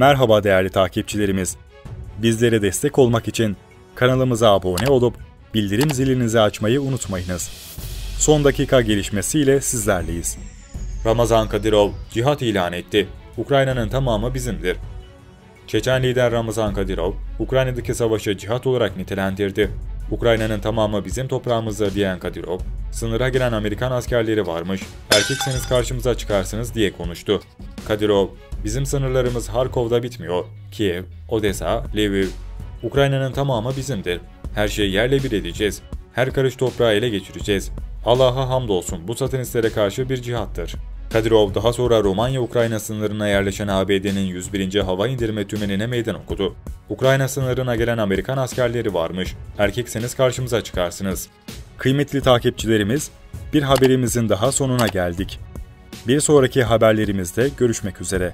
Merhaba değerli takipçilerimiz. Bizlere destek olmak için kanalımıza abone olup bildirim zilinizi açmayı unutmayınız. Son dakika gelişmesiyle sizlerleyiz. Ramazan Kadyrov cihat ilan etti. Ukrayna'nın tamamı bizimdir. Çeçen lider Ramazan Kadyrov, Ukrayna'daki savaşı cihat olarak nitelendirdi. Ukrayna'nın tamamı bizim toprağımızdır diyen Kadyrov, sınıra giren Amerikan askerleri varmış, erkekseniz karşımıza çıkarsınız diye konuştu. Kadyrov, bizim sınırlarımız Harkov'da bitmiyor. Kiev, Odessa, Lviv. Ukrayna'nın tamamı bizimdir. Her şeyi yerle bir edeceğiz. Her karış toprağı ele geçireceğiz. Allah'a hamdolsun bu satanistlere karşı bir cihattır. Kadyrov daha sonra Romanya-Ukrayna sınırına yerleşen ABD'nin 101. Hava İndirme Tümeni'ne meydan okudu. Ukrayna sınırına gelen Amerikan askerleri varmış. Erkekseniz karşımıza çıkarsınız. Kıymetli takipçilerimiz, bir haberimizin daha sonuna geldik. Bir sonraki haberlerimizde görüşmek üzere.